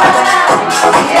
E